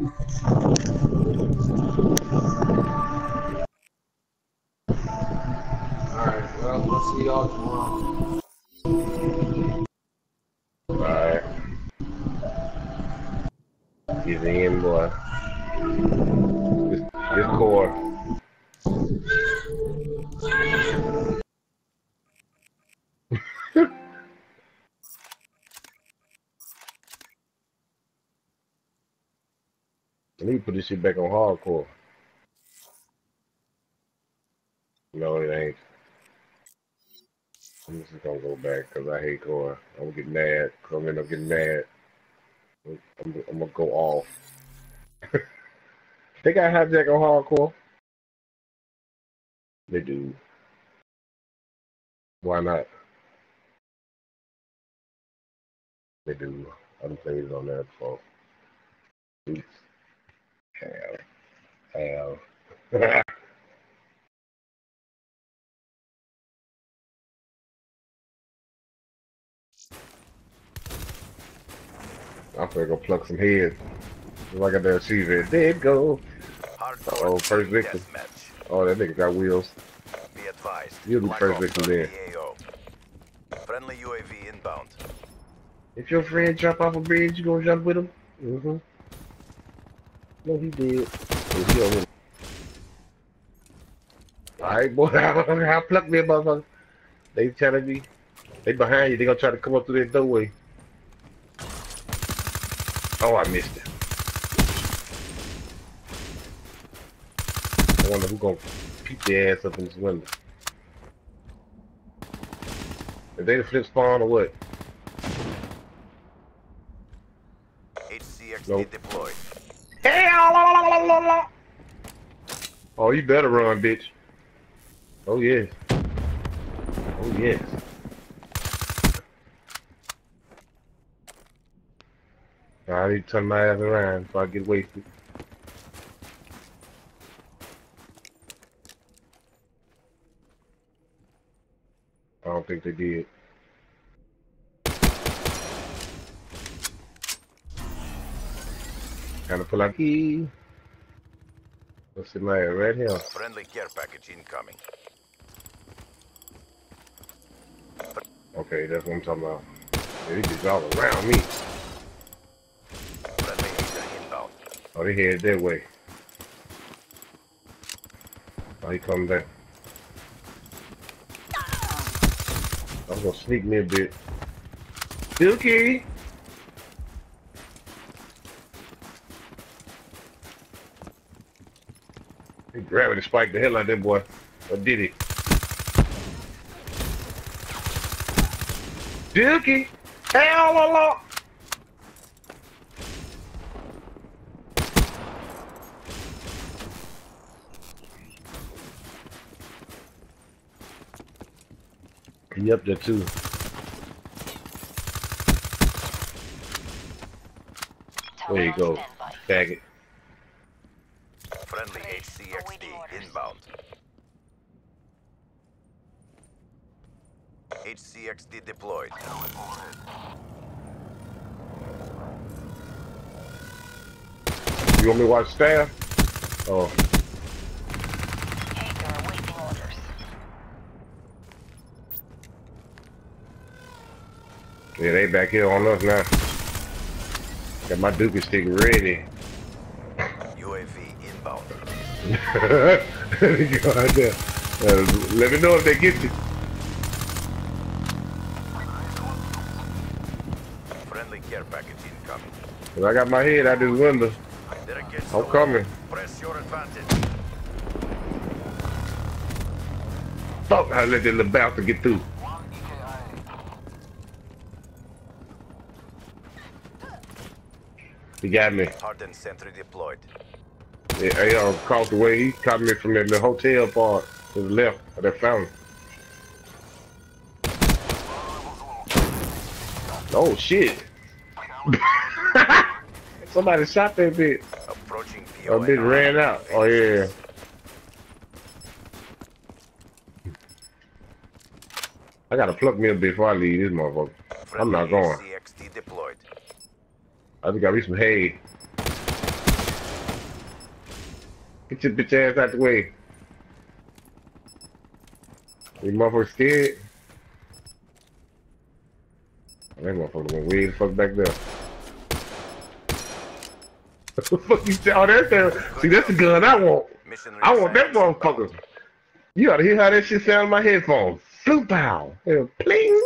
Alright, well, we'll see y'all tomorrow. Alright. Get in, boy. This, this core. Need put this shit back on hardcore. No, it ain't. I'm just gonna go back because I hate core. I'm gonna get mad. Cause I'm gonna get mad. I'm, I'm, I'm gonna go off. they got hijack on hardcore. They do. Why not? They do. I done played on that before. Oops. Hell. Hell. I'm gonna go pluck some heads. Like I done see it. There it go. Hardcore Uh-oh, first victim. Oh, that nigga got wheels. Be advised. You'll be first victim there. Friendly UAV inbound. If your friend jump off a bridge, you gonna jump with him? Mm-hmm. No, he did. Oh, he over. Alright, boy, I pluck me a motherfucker. They telling me, they behind you, they gonna try to come up through that doorway. Oh, I missed it. I wonder who gonna peep their ass up in this window. Is they the flip spawn or what? HCXD Nope. deployed. Oh, you better run, bitch. Oh, yes. Oh, yes. I need to turn my ass around before I get wasted. I don't think they did. Of pull out key. Let's see my right here. Friendly care package incoming. Okay, that's what I'm talking about. Yeah, these all around me. Friendly H.A.T.R. inbound. Oh, they headed that way. Oh, he coming back. I'm gonna sneak me a bit. Dookie! He gravity spiked the hell out of that boy. Or did he? Dookie! Hell, la. He up there too. There you go, faggot. Friendly HCXD inbound. HCXD deployed. You want me to watch staff? Oh, Hager awaiting orders. yeah, they back here on us now. Got my dookie stick ready. Go right there. Uh, let me know if they get you. Friendly care package incoming. If I got my head out this window, I'm coming. Press your advantage. Fuck, I let that little bastard get through. He got me. Hardened sentry deployed. Yeah, he, uh, across the way, he caught me from that little hotel part to the left of that fountain. Oh shit! Somebody shot that bitch. Approaching That bitch ran out. Oh yeah. I gotta pluck me a bit before I leave this motherfucker. I'm not going. I just got me some hay. Get your bitch ass out the way. You motherfucker scared? That motherfucker went way the fuck back there. What the fuck you say? Oh, that's that. See, that's the gun I want. I want that motherfucker. You ought to hear how that shit sound in my headphones. Floop pow. Pling.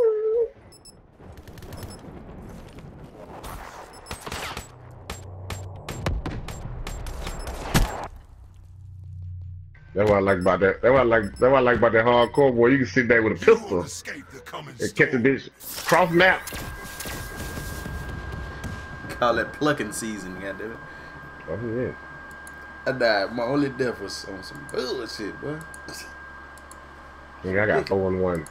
That's what I like about that. That's what I like. That's what I like about that hardcore boy. You can sit there with a pistol escape the coming and catch a storm. bitch cross map. Call it plucking season, goddamn it. Oh yeah. I died. My only death was on some bullshit, boy. Nigga, I got four and one.